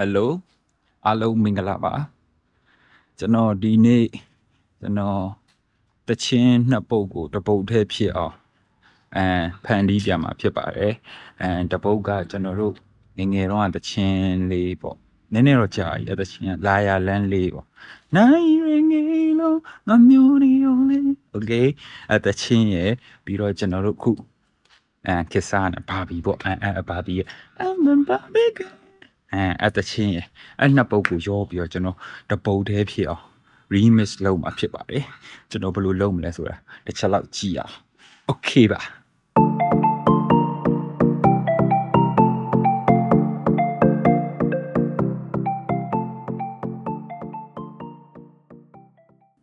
Hello အားလုံးမင်္ဂလာပါကျွန်တော်ဒီနေ့ကျွန်တော်တချင်းနှစ်ပုတ်ကိုတပုတ်ထဲဖြစ်အောင်အမ်ဖန်တီးပြမှာဖြစ်ပါတယ်အမ်တပုတ်ကကျွန်တော်တို့ငငယ်တော့ကတချင်းလေးပေါ့နည်းနည်းတော့ကြာပြီအဲ့တချင်းကလာယာလန်းလေးပေါ့နိုင်ရင်ငယ်လို့ငါမျိုးရီရောလေး Okay အဲ့တချင်းရယ်ပြီးတော့ကျွန်တော်တို့ခုအဲကစ္စားနဲ့ဘာဘီပေါ့အဲအဲဘာဘီရဲ့အမ်ဘာဘီက အဲအတချင်းရယ်အဲ့နှစ်ပုတ်ကိုရောပြီးတော့ကျွန်တော်တပုတ်တည်းဖြစ်အောင် remix လုပ်မှာဖြစ်ပါတယ်ကျွန်တော်ဘယ်လိုလုပ်မလဲဆိုတာတစ်ချက်လောက်ကြည့်အောင် okay ပါ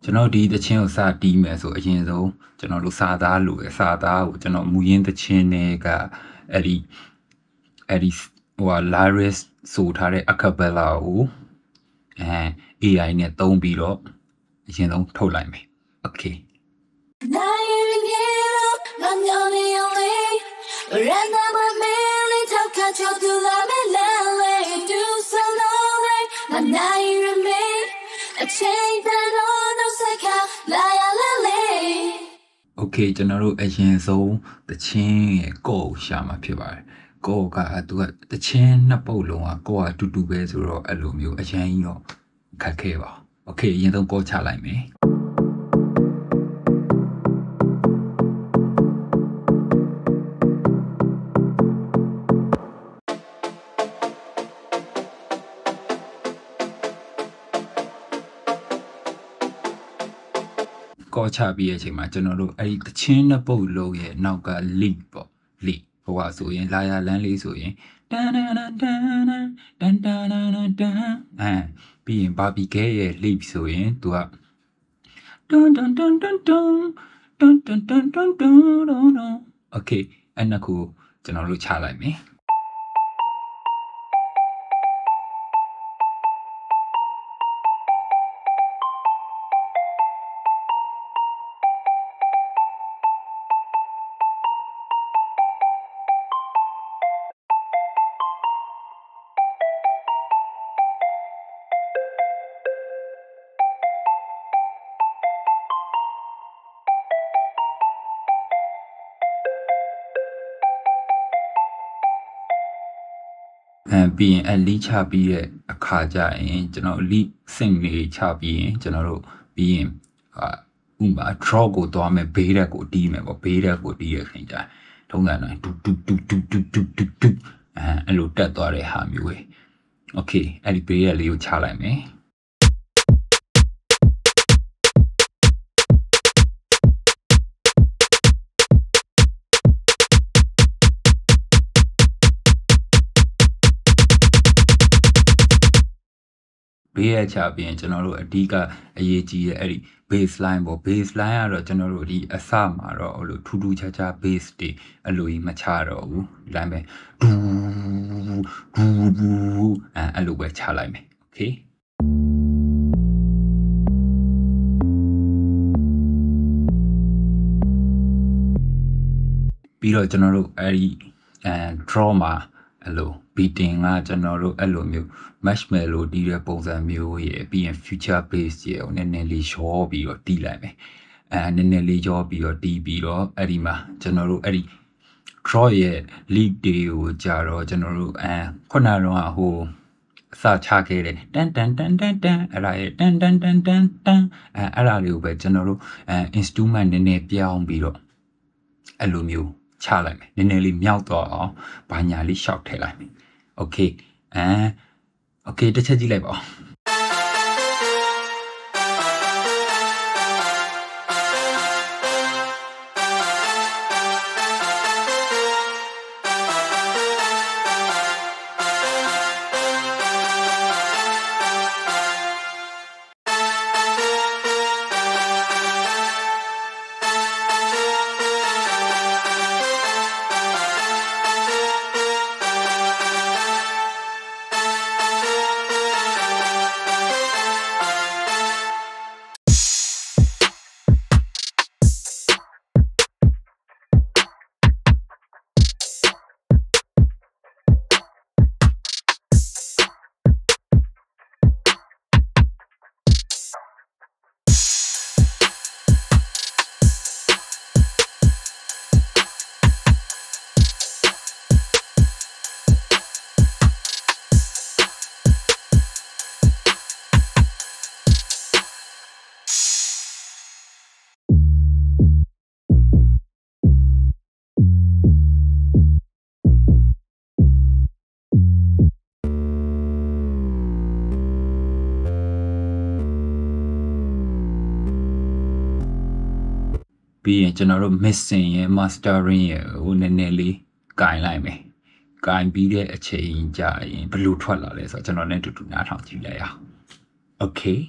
ကျွန်တော်ဒီတချင်းကိုစတီးမယ်ဆိုအရင်ဆုံးကျွန်တော်တို့စာသားလိုရယ်စာသားကိုကျွန်တော်မူရင်းတချင်းတွေကအဲ့ဒီအဲ့ဒီ ဟိုဟာ Laris ဆိုထားတဲ့ acapella ကိုအဲ AI နဲ့သုံးပြီးတော့အရင်ဆုံးထုတ်လိုက်မယ် okay A chain that on no seka la ya la la okay ကျွန်တော်တို့အရင်ဆုံးတချင်းရဲ့ကော့ကိုရှာမှာဖြစ်ပါတယ် ကော့ကသူကတချင်းနှစ်ပုတ်လုံးကကော့ကအတူတူပဲဆိုတော့အဲ့လိုမျိုးအရင်ကြီးတော့ခက်ခဲပါ okay အရင်ဆုံးကော့ချလိုက်မယ်ကောချပြီးရဲ့အချိန်မှာကျွန်တော်တို့အဲ့ဒီတချင်းနှစ်ပုတ်လုံးရဲ့နောက်က lead ပေါ့ lead ဟိုဟာဆိုရင်လာရလန်းလေးဆိုရင်တန်တန်တန်တန်တန်တန်တန်တန်အဲပြီးရင်ဘာဘီကဲရဲ့ lead ဆိုရင်သူကတွန်းတွန်းတွန်းတွန်းတွန်းတွန်းတွန်းတွန်းတွန်းတွန်း okay အဲ့နှစ်ခုကျွန်တော်တို့ချလိုက်မယ် အဲပြီးရင်အဲလိချပြီးတဲ့အခါကျရင်ကျွန်တော်လိစင်လေးချပြီးရင်ကျွန်တော်တို့ပြီးရင်ဥမာ draw ကိုသွားမယ်ဘေးဓာတ်ကိုတီးမယ်ပေါ့ဘေးဓာတ်ကိုတီးရခင်ကြထုံးကတော့တူတူတူတူတူတူတူတူအဲအဲ့လိုတက်သွားတဲ့ဟာမျိုးပဲ okay အဲ့ဒီဘေးဓာတ်လေးကိုချလိုက်မယ် ဘေးရချပြီးရင်ကျွန်တော်တို့အဓိကအရေးကြီးတဲ့အဲ့ဒီ baseline ပေါ့ baseline ကတော့ကျွန်တော်တို့ဒီအစမှာတော့ဟိုလိုထူးထူးခြားခြား base တွေအဲ့လိုကြီးမချတော့ဘူးဒီတိုင်းပဲဒူဒူဒူအဲအဲ့လိုပဲချလိုက်မယ် okay ပြီးတော့ကျွန်တော်တို့အဲ့ဒီအဲ draw မှာ အဲ့လို beating ကကျွန်တော်တို့အဲ့လိုမျိုး marshmallow တီးတဲ့ပုံစံမျိုးရယ်ပြီးရင် future base ရယ်ကိုနည်းနည်းလေးရောပြီးတော့တီးလိုက်မယ်အဲနည်းနည်းလေးရောပြီးတော့တီးပြီးတော့အဲ့ဒီမှာကျွန်တော်တို့အဲ့ဒီ draw ရဲ့ lead တွေကိုကြာတော့ကျွန်တော်တို့အဲခုနကတော့ဟိုအစချခဲ့တဲ့တန်တန်တန်တန်တန်အဲ့ဒါရဲ့တန်တန်တန်တန်တန်အဲအဲ့ဒါလေးကိုပဲကျွန်တော်တို့အဲ instrument နည်းနည်းပြောင်းပြီးတော့အဲ့လိုမျိုး ချလိုက်မယ်နည်းနည်းလေးမြောက်တော့အောင်ဘာညာလေးရှောက်ထည့်လိုက်မယ်โอเคအဲโอเคတစ်ချက်ကြည့်လိုက်ပါဦး ပြီးရင်ကျွန်တော်တို့ mixing ရဲ့ mastering ရဲ့ဟိုနည်းနည်းလေးကင်လိုက်မယ်ကင်ပြီးတဲ့အချိန်ကြာရင်ဘယ်လိုထွက်လာလဲဆိုတော့ကျွန်တော်နဲ့အတူတူနားထောင်ကြည့်လိုက်အောင် okay